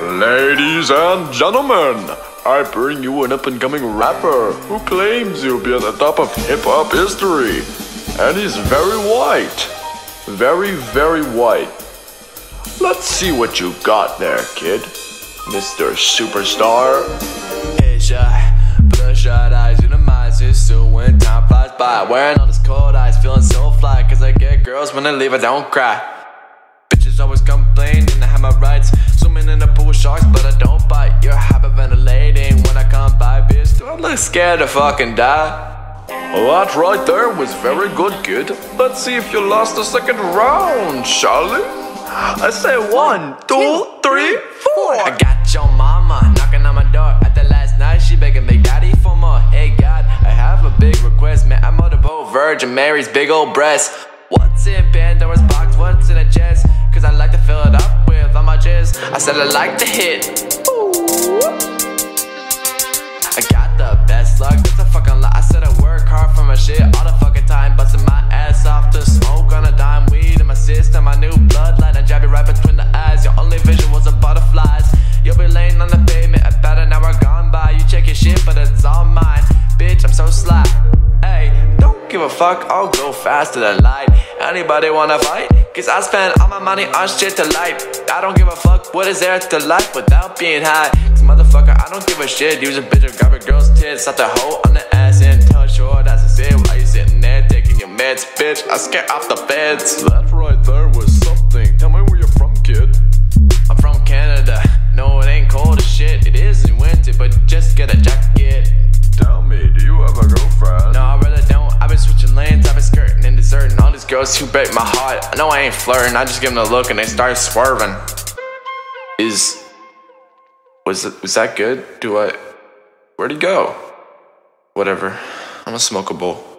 Ladies and gentlemen, I bring you an up and coming rapper who claims he'll be at the top of hip hop history. And he's very white. Very, very white. Let's see what you got there, kid. Mr. Superstar. Headshot, bloodshot eyes, in minds is when time flies by. Wearing all this cold ice, feeling so fly, cause I get girls when they leave, I don't cry. Bitches always complain, and I have my rights. Swimming in the pool with sharks, but I don't bite. You're hyperventilating when I come by, bitch. Do I look scared to fucking die? That right there was very good, kid. Let's see if you lost the second round, shall we? I say one, two, three, four. I got your mama knocking on my door at the last night. She begging Big Daddy for more. Hey God, I have a big request, man. I'm multiple Virgin Mary's big old breast. What's in Pandora's box? What's in a chest? Cause I like to fill it up with all my jizz. I said I like to hit. Ooh. I got the best luck, that's a fucking lie. I said I work hard for my shit all the fucking time. Busting my ass off to smoke on a dime. Weed in my system, my new bloodline. I jab you right between the eyes. Your only vision was a butterflies. You'll be laying on the pavement about an hour gone by. You check your shit, but it's all mine. Bitch, I'm so sly. Hey, don't give a fuck, I'll go faster than light. Anybody wanna fight? Cause I spend all my money on shit to life. I don't give a fuck what is there to life without being high. Cause motherfucker, I don't give a shit. Use a bitch or grab a girl's tits. Out the hoe on the ass and tell short as I say. Why you sitting there taking your meds, bitch? I scare off the. That right there girls who break my heart. I know I ain't flirting, I just give them a look and they start swerving. Is. Was, was that good? Do I. Where'd he go? Whatever. I'm gonna smoke a smokable.